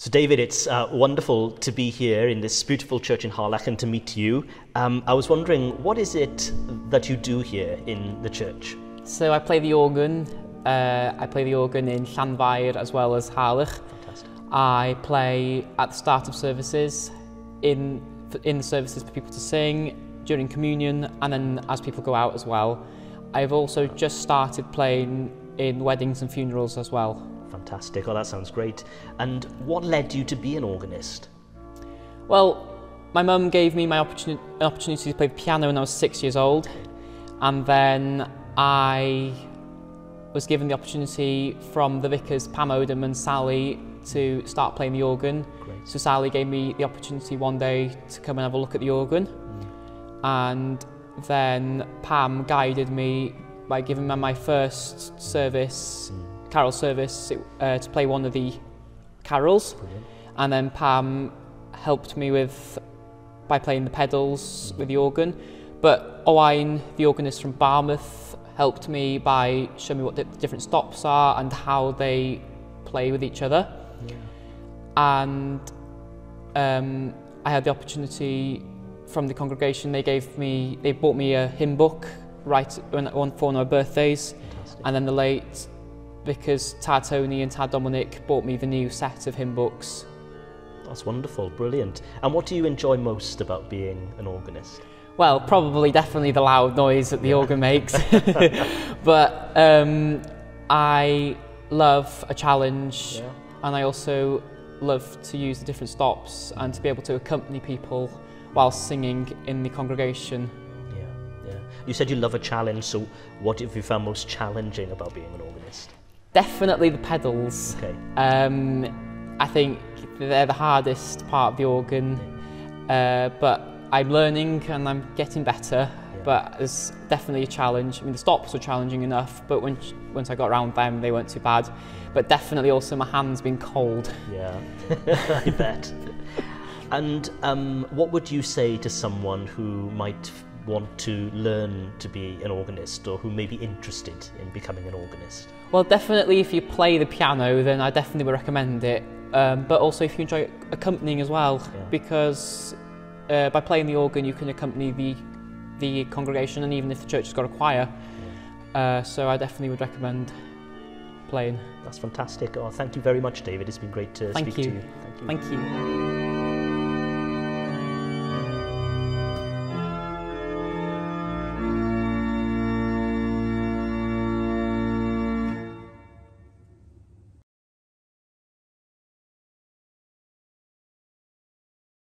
So, David, it's uh, wonderful to be here in this beautiful church in Harlech and to meet you. Um, I was wondering, what is it that you do here in the church? So, I play the organ. Uh, I play the organ in Llanfair as well as Harlech. Fantastic. I play at the start of services, in, in services for people to sing, during communion, and then as people go out as well. I've also just started playing in weddings and funerals as well. Fantastic. Oh, that sounds great. And what led you to be an organist? Well, my mum gave me my opportunity, an opportunity to play the piano when I was six years old, and then I was given the opportunity from the vicars Pam Odom and Sally to start playing the organ. Great. So Sally gave me the opportunity one day to come and have a look at the organ, mm. and then Pam guided me by giving me my first service, carol service, uh, to play one of the carols. Brilliant. and then Pam helped me with by playing the pedals with the organ. But Owain, the organist from Barmouth, helped me by showing me what the different stops are and how they play with each other. Yeah. And um, I had the opportunity from the congregation. They gave me, they bought me a hymn book right on for one of my birthdays, Fantastic. and then the late because Tad Tony and Tad Dominic bought me the new set of hymn books. That's wonderful. Brilliant. And what do you enjoy most about being an organist? Well, probably definitely the loud noise that the organ makes. but um, I love a challenge Yeah. and I also love to use the different stops and to be able to accompany people while singing in the congregation. Yeah. You said you love a challenge, so what have you found most challenging about being an organist? Definitely the pedals. Okay. Um, I think they're the hardest part of the organ, uh, but I'm learning and I'm getting better. Yeah. But it's definitely a challenge. I mean, the stops were challenging enough, but when, once I got around them, they weren't too bad. But definitely also my hands being cold. Yeah, I bet. And um, what would you say to someone who might want to learn to be an organist or who may be interested in becoming an organist? Well, definitely if you play the piano, then I definitely would recommend it. Um, but also if you enjoy accompanying as well, Yeah. because uh, by playing the organ, you can accompany the the congregation, and even if the church has got a choir. Uh, so I definitely would recommend playing. That's fantastic. Oh, thank you very much, David. It's been great to Thank speak you. to you. Thank you. Thank you.